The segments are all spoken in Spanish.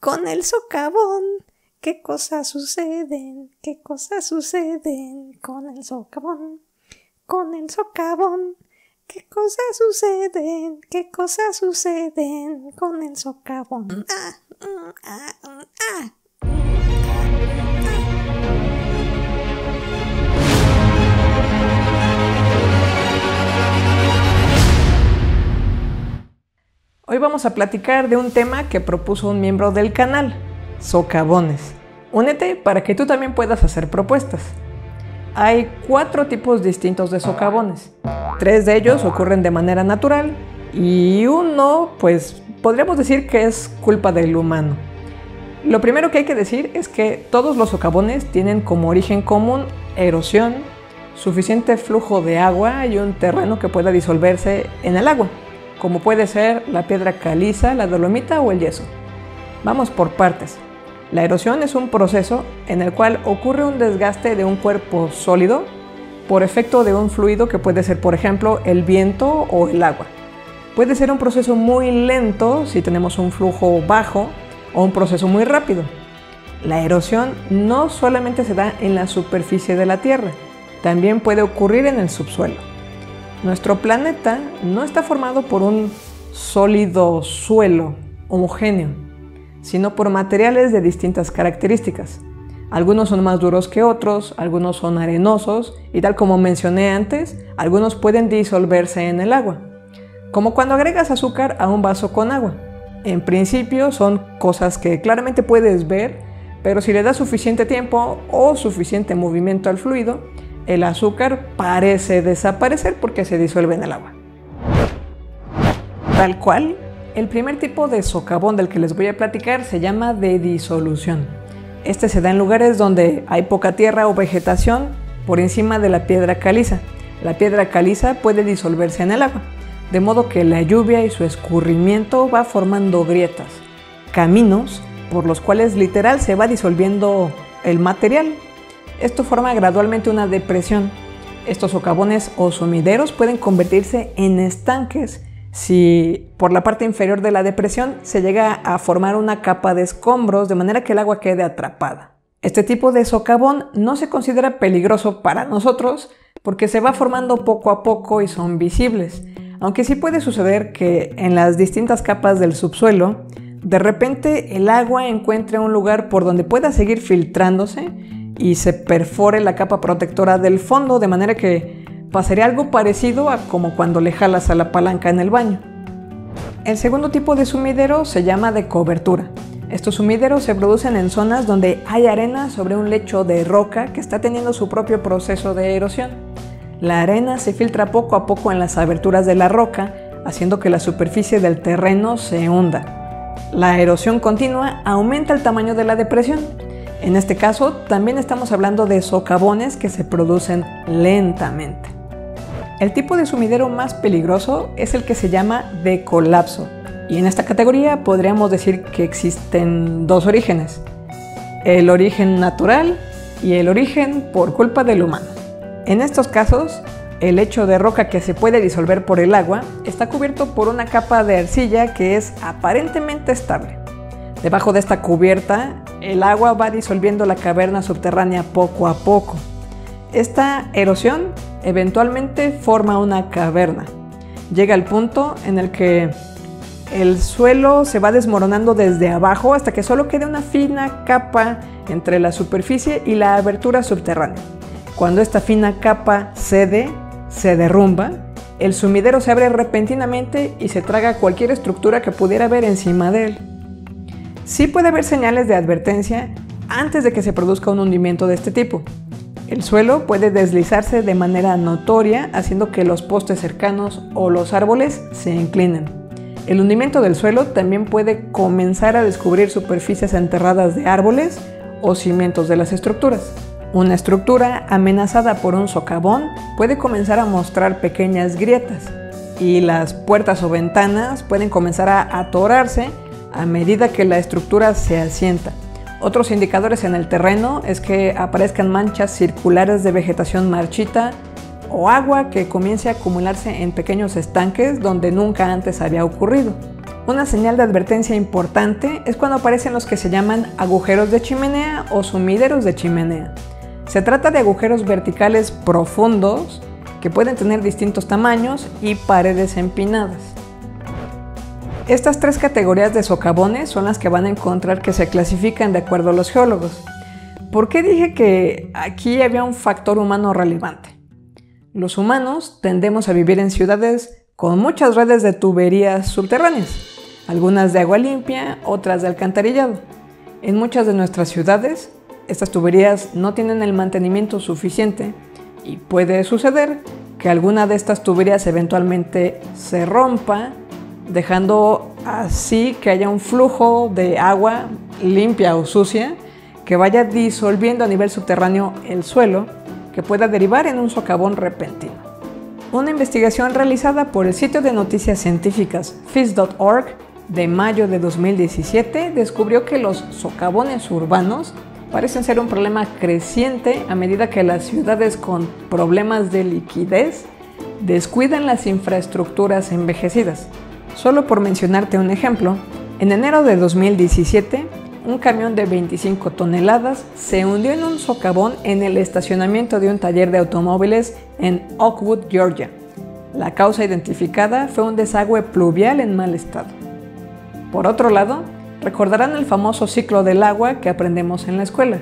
con el socavón. ¿Qué cosas suceden? ¿Qué cosas suceden con el socavón? Con el socavón. ¿Qué cosas suceden? ¿Qué cosas suceden con el socavón? Ah, mm, ah, mm, ah. Vamos a platicar de un tema que propuso un miembro del canal, socavones. Únete para que tú también puedas hacer propuestas. Hay cuatro tipos distintos de socavones. Tres de ellos ocurren de manera natural y uno, pues podríamos decir que es culpa del humano. Lo primero que hay que decir es que todos los socavones tienen como origen común erosión, suficiente flujo de agua y un terreno que pueda disolverse en el agua como puede ser la piedra caliza, la dolomita o el yeso. Vamos por partes. La erosión es un proceso en el cual ocurre un desgaste de un cuerpo sólido por efecto de un fluido que puede ser, por ejemplo, el viento o el agua. Puede ser un proceso muy lento si tenemos un flujo bajo o un proceso muy rápido. La erosión no solamente se da en la superficie de la Tierra, también puede ocurrir en el subsuelo. Nuestro planeta no está formado por un sólido suelo homogéneo, sino por materiales de distintas características. Algunos son más duros que otros, algunos son arenosos y tal como mencioné antes, algunos pueden disolverse en el agua, como cuando agregas azúcar a un vaso con agua. En principio son cosas que claramente puedes ver, pero si le das suficiente tiempo o suficiente movimiento al fluido, el azúcar parece desaparecer porque se disuelve en el agua. Tal cual, el primer tipo de socavón del que les voy a platicar se llama de disolución. Este se da en lugares donde hay poca tierra o vegetación por encima de la piedra caliza. La piedra caliza puede disolverse en el agua, de modo que la lluvia y su escurrimiento va formando grietas, caminos por los cuales literal se va disolviendo el material esto forma gradualmente una depresión. Estos socavones o sumideros pueden convertirse en estanques si por la parte inferior de la depresión se llega a formar una capa de escombros de manera que el agua quede atrapada. Este tipo de socavón no se considera peligroso para nosotros porque se va formando poco a poco y son visibles, aunque sí puede suceder que en las distintas capas del subsuelo de repente el agua encuentre un lugar por donde pueda seguir filtrándose y se perfore la capa protectora del fondo de manera que pasaría algo parecido a como cuando le jalas a la palanca en el baño. El segundo tipo de sumidero se llama de cobertura. Estos sumideros se producen en zonas donde hay arena sobre un lecho de roca que está teniendo su propio proceso de erosión. La arena se filtra poco a poco en las aberturas de la roca, haciendo que la superficie del terreno se hunda. La erosión continua aumenta el tamaño de la depresión, en este caso, también estamos hablando de socavones que se producen lentamente. El tipo de sumidero más peligroso es el que se llama de colapso. Y en esta categoría podríamos decir que existen dos orígenes. El origen natural y el origen por culpa del humano. En estos casos, el lecho de roca que se puede disolver por el agua está cubierto por una capa de arcilla que es aparentemente estable. Debajo de esta cubierta el agua va disolviendo la caverna subterránea poco a poco. Esta erosión eventualmente forma una caverna. Llega al punto en el que el suelo se va desmoronando desde abajo hasta que solo quede una fina capa entre la superficie y la abertura subterránea. Cuando esta fina capa cede, se derrumba, el sumidero se abre repentinamente y se traga cualquier estructura que pudiera haber encima de él. Sí puede haber señales de advertencia antes de que se produzca un hundimiento de este tipo. El suelo puede deslizarse de manera notoria haciendo que los postes cercanos o los árboles se inclinen. El hundimiento del suelo también puede comenzar a descubrir superficies enterradas de árboles o cimientos de las estructuras. Una estructura amenazada por un socavón puede comenzar a mostrar pequeñas grietas y las puertas o ventanas pueden comenzar a atorarse a medida que la estructura se asienta. Otros indicadores en el terreno es que aparezcan manchas circulares de vegetación marchita o agua que comience a acumularse en pequeños estanques donde nunca antes había ocurrido. Una señal de advertencia importante es cuando aparecen los que se llaman agujeros de chimenea o sumideros de chimenea. Se trata de agujeros verticales profundos que pueden tener distintos tamaños y paredes empinadas. Estas tres categorías de socavones son las que van a encontrar que se clasifican de acuerdo a los geólogos. ¿Por qué dije que aquí había un factor humano relevante? Los humanos tendemos a vivir en ciudades con muchas redes de tuberías subterráneas algunas de agua limpia, otras de alcantarillado. En muchas de nuestras ciudades, estas tuberías no tienen el mantenimiento suficiente y puede suceder que alguna de estas tuberías eventualmente se rompa, dejando así que haya un flujo de agua limpia o sucia que vaya disolviendo a nivel subterráneo el suelo, que pueda derivar en un socavón repentino. Una investigación realizada por el sitio de noticias científicas FIS.org de mayo de 2017 descubrió que los socavones urbanos parecen ser un problema creciente a medida que las ciudades con problemas de liquidez descuidan las infraestructuras envejecidas. Solo por mencionarte un ejemplo, en enero de 2017, un camión de 25 toneladas se hundió en un socavón en el estacionamiento de un taller de automóviles en Oakwood, Georgia. La causa identificada fue un desagüe pluvial en mal estado. Por otro lado, recordarán el famoso ciclo del agua que aprendemos en la escuela.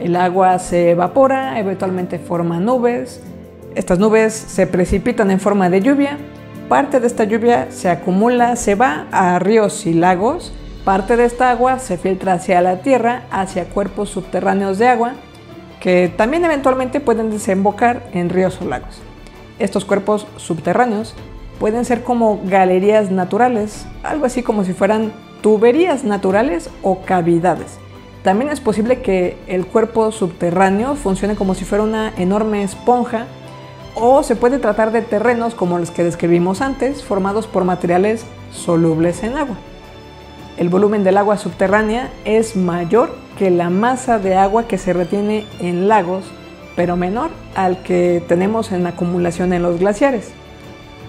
El agua se evapora, eventualmente forma nubes, estas nubes se precipitan en forma de lluvia, parte de esta lluvia se acumula, se va a ríos y lagos, parte de esta agua se filtra hacia la tierra, hacia cuerpos subterráneos de agua, que también eventualmente pueden desembocar en ríos o lagos. Estos cuerpos subterráneos pueden ser como galerías naturales, algo así como si fueran tuberías naturales o cavidades. También es posible que el cuerpo subterráneo funcione como si fuera una enorme esponja o se puede tratar de terrenos como los que describimos antes, formados por materiales solubles en agua. El volumen del agua subterránea es mayor que la masa de agua que se retiene en lagos, pero menor al que tenemos en acumulación en los glaciares.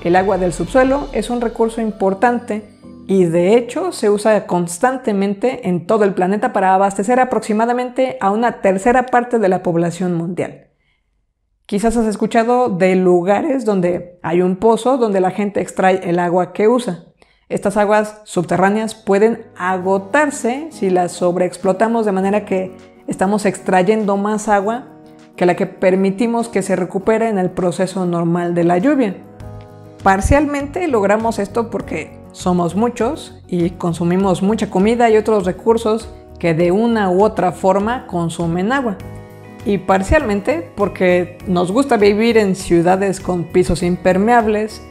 El agua del subsuelo es un recurso importante y de hecho se usa constantemente en todo el planeta para abastecer aproximadamente a una tercera parte de la población mundial. Quizás has escuchado de lugares donde hay un pozo donde la gente extrae el agua que usa. Estas aguas subterráneas pueden agotarse si las sobreexplotamos de manera que estamos extrayendo más agua que la que permitimos que se recupere en el proceso normal de la lluvia. Parcialmente logramos esto porque somos muchos y consumimos mucha comida y otros recursos que de una u otra forma consumen agua. Y parcialmente porque nos gusta vivir en ciudades con pisos impermeables,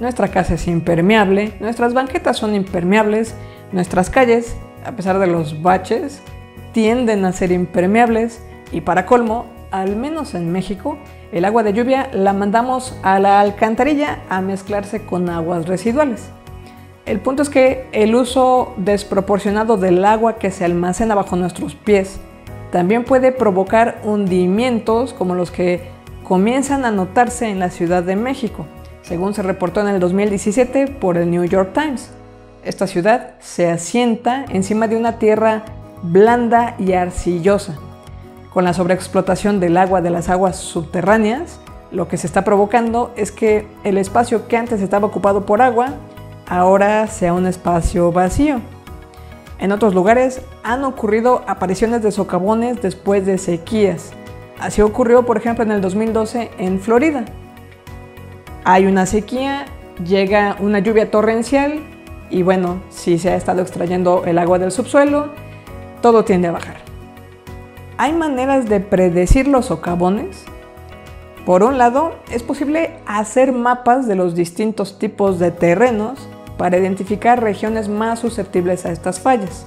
nuestra casa es impermeable, nuestras banquetas son impermeables, nuestras calles, a pesar de los baches, tienden a ser impermeables y para colmo, al menos en México, el agua de lluvia la mandamos a la alcantarilla a mezclarse con aguas residuales. El punto es que el uso desproporcionado del agua que se almacena bajo nuestros pies también puede provocar hundimientos como los que comienzan a notarse en la Ciudad de México, según se reportó en el 2017 por el New York Times. Esta ciudad se asienta encima de una tierra blanda y arcillosa, con la sobreexplotación del agua de las aguas subterráneas, lo que se está provocando es que el espacio que antes estaba ocupado por agua ahora sea un espacio vacío. En otros lugares han ocurrido apariciones de socavones después de sequías. Así ocurrió, por ejemplo, en el 2012 en Florida. Hay una sequía, llega una lluvia torrencial y bueno, si se ha estado extrayendo el agua del subsuelo, todo tiende a bajar. ¿Hay maneras de predecir los socavones? Por un lado, es posible hacer mapas de los distintos tipos de terrenos para identificar regiones más susceptibles a estas fallas.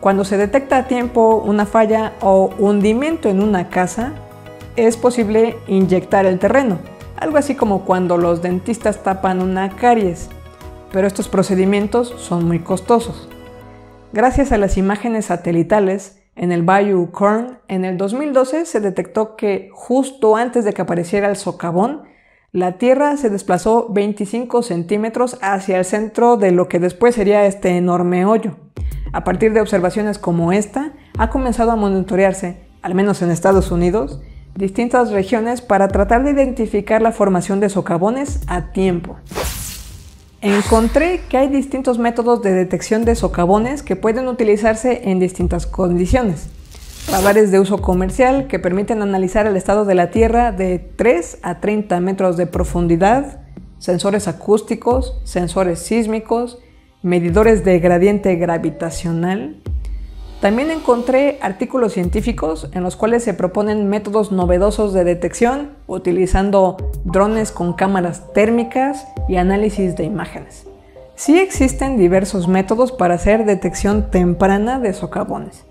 Cuando se detecta a tiempo una falla o hundimiento en una casa, es posible inyectar el terreno, algo así como cuando los dentistas tapan una caries, pero estos procedimientos son muy costosos. Gracias a las imágenes satelitales, en el Bayou Corn, en el 2012 se detectó que justo antes de que apareciera el socavón, la Tierra se desplazó 25 centímetros hacia el centro de lo que después sería este enorme hoyo. A partir de observaciones como esta, ha comenzado a monitorearse, al menos en Estados Unidos, distintas regiones para tratar de identificar la formación de socavones a tiempo. Encontré que hay distintos métodos de detección de socavones que pueden utilizarse en distintas condiciones. Radares de uso comercial que permiten analizar el estado de la Tierra de 3 a 30 metros de profundidad, sensores acústicos, sensores sísmicos, medidores de gradiente gravitacional. También encontré artículos científicos en los cuales se proponen métodos novedosos de detección utilizando drones con cámaras térmicas y análisis de imágenes. Sí existen diversos métodos para hacer detección temprana de socavones.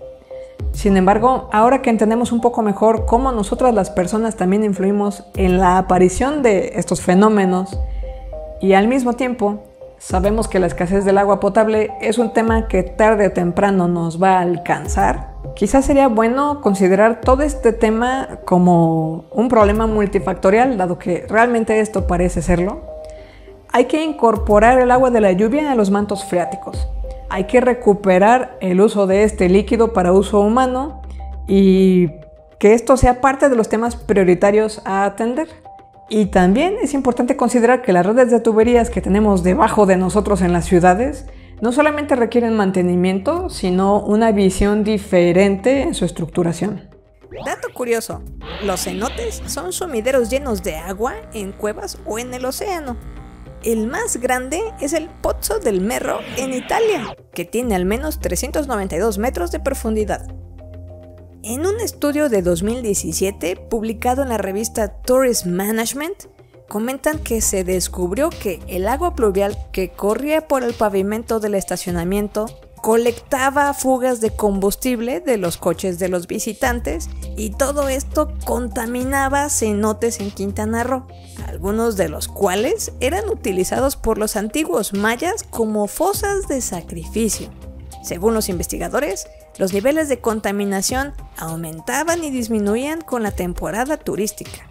Sin embargo, ahora que entendemos un poco mejor cómo nosotras las personas también influimos en la aparición de estos fenómenos y al mismo tiempo sabemos que la escasez del agua potable es un tema que tarde o temprano nos va a alcanzar, quizás sería bueno considerar todo este tema como un problema multifactorial, dado que realmente esto parece serlo. Hay que incorporar el agua de la lluvia a los mantos freáticos hay que recuperar el uso de este líquido para uso humano y que esto sea parte de los temas prioritarios a atender. Y también es importante considerar que las redes de tuberías que tenemos debajo de nosotros en las ciudades no solamente requieren mantenimiento, sino una visión diferente en su estructuración. Dato curioso, los cenotes son sumideros llenos de agua en cuevas o en el océano. El más grande es el Pozzo del Merro en Italia, que tiene al menos 392 metros de profundidad. En un estudio de 2017 publicado en la revista Tourist Management, comentan que se descubrió que el agua pluvial que corría por el pavimento del estacionamiento colectaba fugas de combustible de los coches de los visitantes y todo esto contaminaba cenotes en Quintana Roo, algunos de los cuales eran utilizados por los antiguos mayas como fosas de sacrificio. Según los investigadores, los niveles de contaminación aumentaban y disminuían con la temporada turística.